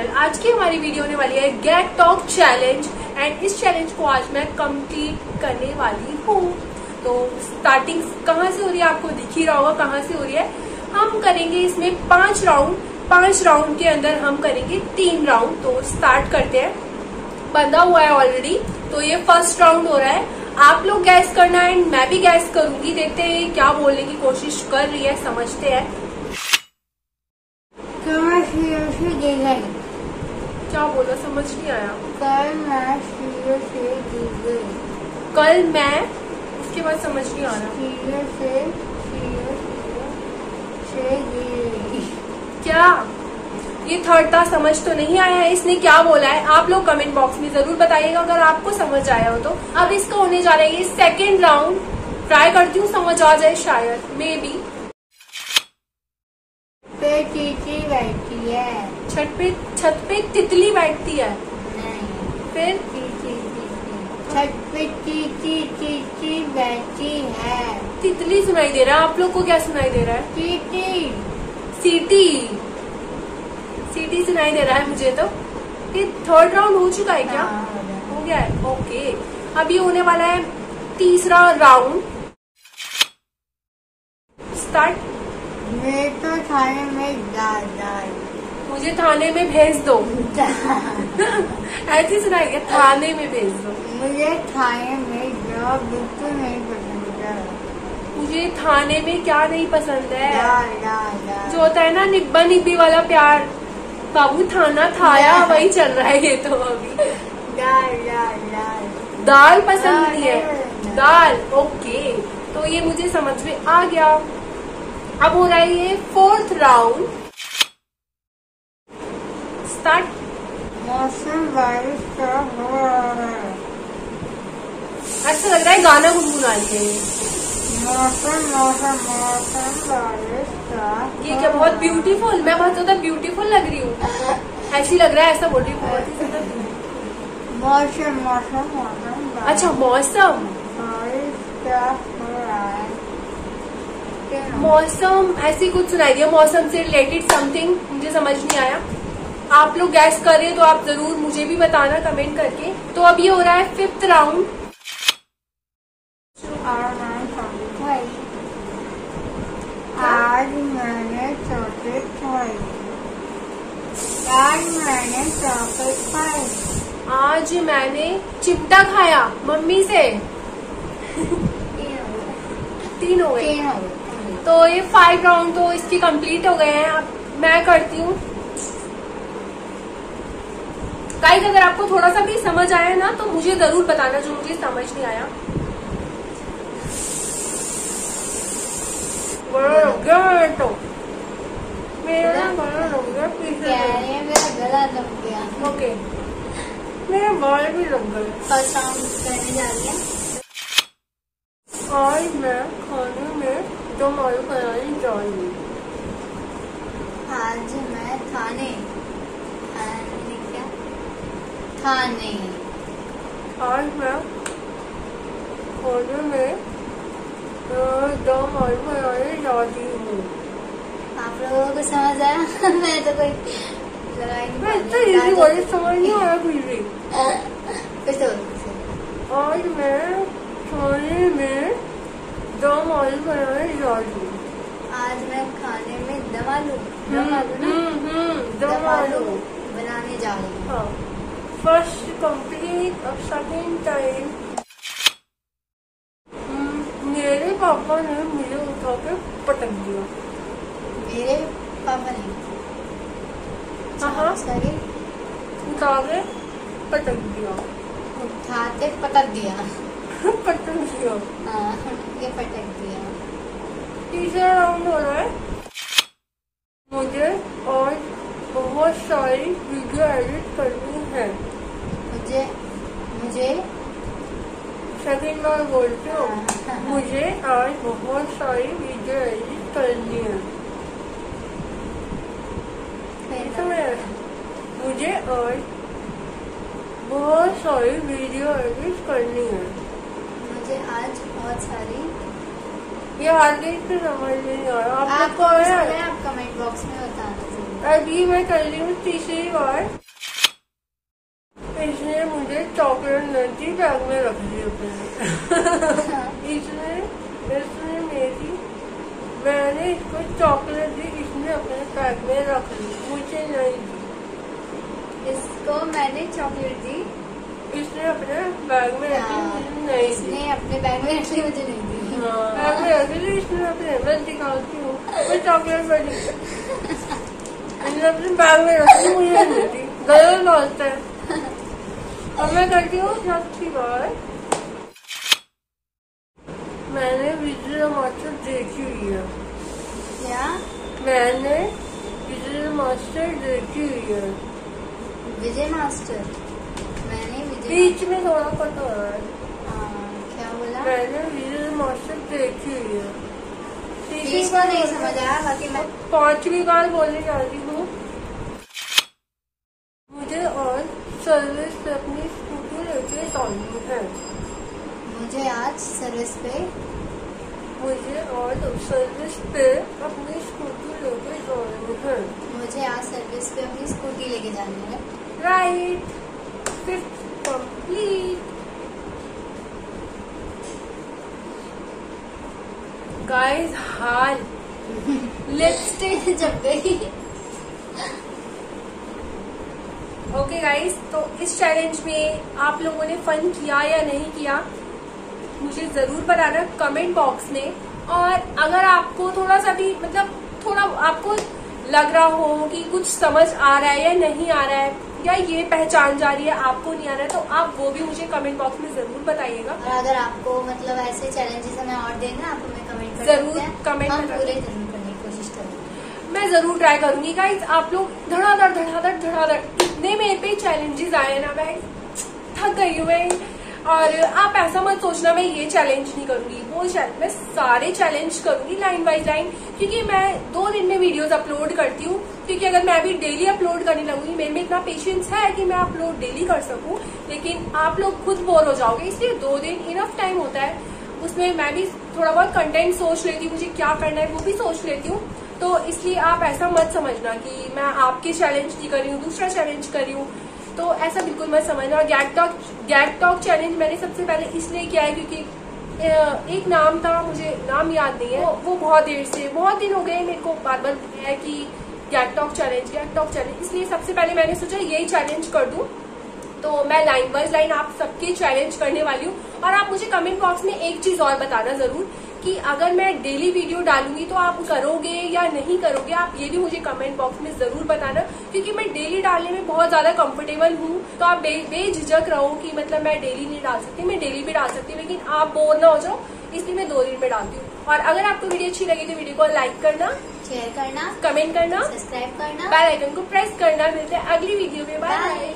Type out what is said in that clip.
Channel. आज की हमारी वीडियो होने वाली है गेट टॉक चैलेंज एंड इस चैलेंज को आज मैं कंप्लीट करने वाली हूँ। तो स्टार्टिंग कहाँ से हो रही है? आपको दिख ही रहा होगा कहाँ से हो रही है। हम करेंगे इसमें पाँच राउंड पाँच राउंड के अंदर हम करेंगे तीन राउंड तो स्टार्ट करते हैं। बंधा हुआ है ऑलरेडी तो ये फ़र्स्ट राउंड हो रहा है। आप लोग गैस करना एंड मैं भी गैस करूँगी। देखते हैं क्या बोलने की कोशिश कर रही है। समझते हैं कल सीरियल से गिर गई क्या बोला? समझ नहीं आया। कल मैं सीरियल से गिर गई। कल मैं? उसके बाद समझ नहीं आ रहा। सीरियल से सीरियल से क्या? ये थर्ड था समझ तो नहीं आया है। इसने क्या बोला है? आप लोग कमेंट बॉक्स में ज़रूर बताइएगा अगर आपको समझ आया हो तो। अब इसका होने जा रहा है ये सेकेंड राउंड ट्राई करती हूँ समझ आ जाए शायद। मे बी बैठी है। छत पे छत पे तितली बैठती है। फिर? छत पे चीची चीची बैठी है। तितली सुनाई दे रहा है। आप लोग को क्या सुनाई दे रहा है? चीची सीटी। सीटी सुनाई दे रहा है मुझे तो। ये थर्ड राउंड हो चुका है क्या? हाँ, हो गया। है ओके अब ये होने वाला है तीसरा राउंड स्टार्ट मैं तो थाने में दाल दाल मुझे थाने में भेज दो। ऐसे सुनाई दिया थाने में भेज दो। मुझे थाने में जॉब बिल्कुल नहीं पसंद है। मुझे थाने में क्या नहीं पसंद है? जो होता है ना निब्बा निब्बी वाला प्यार। बाबू थाना थाया वही चल रहा है ये तो अभी। दाल पसंद नहीं है। दाल ओके। तो ये मुझे समझ में आ गया। अब हो रहा है ये फोर्थ राउंड। स्टार्ट मौसम बारिश का हो रहा है। अच्छा लग रहा है गाना गुनगुना रही है। ये। मौसम मौसम मौसम बारिश का ये क्या बहुत ब्यूटीफुल मैं बहुत ज़्यादा ब्यूटीफुल लग रही हूँ। ऐसी लग रहा है ऐसा बोल रही हूँ बहुत ही ज़्यादा मौसम मौसम मौसम अच्छा मौसम। बारिश का हो रहा है। मौसम ऐसी कुछ सुनाई दिया? मौसम से रिलेटेड समथिंग मुझे समझ नहीं आया। आप लोग गैस कर रहे हैं तो आप ज़रूर मुझे भी बताना कमेंट करके। तो अब ये हो रहा है फिफ्थ राउंड आज मैंने चॉकलेट खाई। आज मैंने चॉकलेट खाई। आज मैंने चिमटा खाया मम्मी से। तीन हो गए। तीन हो गए। तो ये फाइव राउंड तो इसकी कंप्लीट हो गए हैं। अब मैं करती हूँ। गाइस अगर आपको थोड़ा सा भी समझ आया ना तो मुझे ज़रूर बताना जो मुझे समझ नहीं आया। मेरा तो मेरा बड़ा लग गया क्या पीछे मेरा गला दब गया। ओके मेरे बाल भी लग गए है। आज मैं खाने में दम आलू बनाने जा रही हूँ आज मैं क्या थाने आज मैं खाने में दम आलू बनाने जा रही हूँ। आप लोगों को समझ आया? मैं तो कोई समझ नहीं आया भी। आज मैं खाने में दम आलू बनाने जा रही हूँ। आज मैं खाने में दम आलू दम आलू ना? हम्म, हम्म, दम आलू आलू बनाने जा रही हूँ हाँ फ़र्स्ट कंप्लीट अब सेकेंड टाइम मेरे पापा ने मुझे उठा के पटक दिया मेरे पापा ने हाँ। उठा के पटक दिया उठाते पटक दिया पटक दिया हाँ ये पटक दिया तीसरा राउंड हो रहा है मुझे और बहुत सारी वीडियो एडिट करनी मुझे मुझे। सेकंड बार बोलती हूँ? हाँ, मुझे आज बहुत सारी वीडियो एडिट करनी है। मुझे आज बहुत सारी वीडियो एडिट करनी है। मुझे आज बहुत सारी। ये आगे से समझ नहीं आ रहा आपको? आप कमेंट बॉक्स में बताना अभी मैं कर रही हूँ तीसरी बार इसने चॉकलेट नदी बैग में रख दी अपने। इसने इसने मेरी मैंने इसको चॉकलेट दी इसने अपने बैग में रख ली मुझे नहीं दी। इसको मैंने चॉकलेट दी। इसने अपने बैग में रखी हाँ, मुझे नहीं इसने अपने बैग में रखी मुझे नहीं दी। बैग में रखी थी इसने अपने मैं दिखाती हूँ। मैं चॉकलेट बनी। इसने अपने बैग में रखी मुझे नहीं दी। गलत बात है। अब मैं करती हूँ छठी बार मैंने विजय मास्टर देखी हुई है। क्या? मैंने विजय मास्टर देखी हुई है। विजय मास्टर? मैंने विजय बीच में थोड़ा पता हो। रहा है हाँ, क्या बोला? मैंने विजय मास्टर देखी हुई है। बीच को नहीं समझ आया बाकी मैं पांचवी बार बोलने जा रही हूँ। मुझे और सर्विस अपनी स्कूटी लेके जानी है मुझे आज सर्विस पे मुझे और सर्विस पे अपनी स्कूटी लेके जानी है। मुझे आज सर्विस पे अपनी स्कूटी लेके जानी है। राइट फिफ्थ कंप्लीट गाइस हाल लिपस्टिक जब गई। ओके गाइस तो इस चैलेंज में आप लोगों ने फन किया या नहीं किया? मुझे ज़रूर बताना कमेंट बॉक्स में। और अगर आपको थोड़ा सा भी मतलब थोड़ा आपको लग रहा हो कि कुछ समझ आ रहा है या नहीं आ रहा है या ये पहचान जा रही है आपको नहीं आ रहा है तो आप वो भी मुझे कमेंट बॉक्स में ज़रूर बताइएगा। और अगर आपको मतलब ऐसे चैलेंजेस हमें और देना आप हमें कमेंट कर ज़रूर comment हम पूरे ज़रूर करने की कोशिश करेंगे। मैं ज़रूर ट्राई करूँगी गाइज़ आप लोग धड़ाधड़ धड़ाधड़ धड़ाधड़। इतने मेरे पे चैलेंजेस आए ना मैं थक गई हूँ मैं। और आप ऐसा मत सोचना, मैं ये चैलेंज नहीं करूँगी। वो चैलेंज मैं सारे चैलेंज करूँगी लाइन बाय लाइन क्योंकि मैं दो दिन में वीडियोस अपलोड करती हूँ। क्योंकि अगर मैं अभी डेली अपलोड करने लगूँगी, मेरे में इतना पेशेंस है कि मैं अपलोड डेली कर सकूँ, लेकिन आप लोग खुद बोर हो जाओगे। इसलिए दो दिन इनफ टाइम होता है। उसमें मैं भी थोड़ा बहुत कंटेंट सोच लेती हूँ, मुझे क्या करना है वो भी सोच लेती हूँ। तो इसलिए आप ऐसा मत समझना कि मैं आपके चैलेंज नहीं कर रही हूँ, दूसरा चैलेंज कर रही हूँ। तो ऐसा बिल्कुल मत समझना। Get talk get talk challenge मैंने सबसे पहले इसलिए किया है क्योंकि एक नाम था मुझे नाम याद नहीं है। वो, वो बहुत देर से बहुत दिन हो गए मेरे को बार बार है कि get talk challenge get talk challenge इसलिए सबसे पहले मैंने सोचा यही चैलेंज कर दूँ। तो मैं लाइन बाय लाइन आप सबके चैलेंज करने वाली हूँ। और आप मुझे कमेंट बॉक्स में एक चीज़ और बताना ज़रूर कि अगर मैं डेली वीडियो डालूँगी तो आप करोगे या नहीं करोगे आप ये भी मुझे कमेंट बॉक्स में ज़रूर बताना क्योंकि मैं डेली डालने में बहुत ज़्यादा कंफर्टेबल हूँ। तो आप बे, बेझिझक रहो कि मतलब मैं डेली नहीं डाल सकती मैं डेली भी डाल सकती हूँ लेकिन आप बोर ना हो जाओ इसलिए मैं दो दिन में डालती हूँ। और अगर आपको वीडियो अच्छी लगी तो वीडियो को लाइक करना शेयर करना कमेंट करना सब्सक्राइब करना। बेल आइकन को प्रेस करना। मिलते हैं अगली वीडियो में। बाय